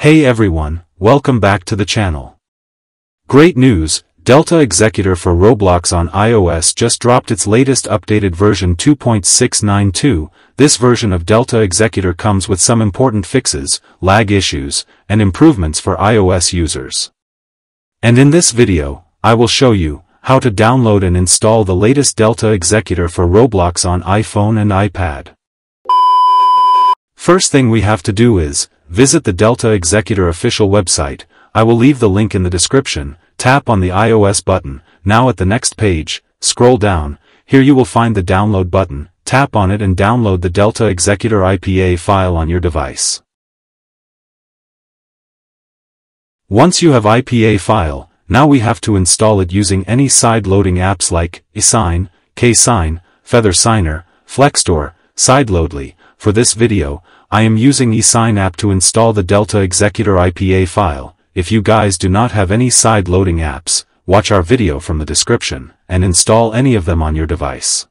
Hey everyone, welcome back to the channel. Great news, Delta Executor for Roblox on iOS just dropped its latest updated version 2.692. This version of Delta Executor comes with some important fixes, lag issues, and improvements for iOS users. And in this video, I will show you how to download and install the latest Delta Executor for Roblox on iPhone and iPad. First thing we have to do is, visit the Delta Executor official website, I will leave the link in the description, tap on the iOS button, now at the next page, scroll down, here you will find the download button, tap on it and download the Delta Executor IPA file on your device. Once you have IPA file, now we have to install it using any side-loading apps like eSign, KSign, Feather Signer, Flexstore, Sideloadly. For this video, I am using eSign app to install the Delta Executor IPA file, if you guys do not have any side-loading apps, watch our video from the description, and install any of them on your device.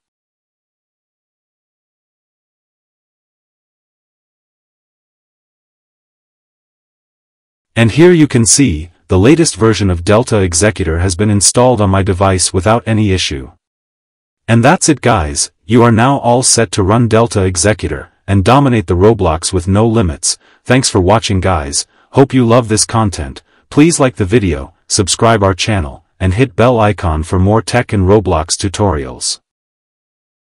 And here you can see, the latest version of Delta Executor has been installed on my device without any issue. And that's it guys, you are now all set to run Delta Executor, and dominate the Roblox with no limits, thanks for watching guys, Hope you love this content, please like the video, subscribe our channel, and hit bell icon for more tech and Roblox tutorials.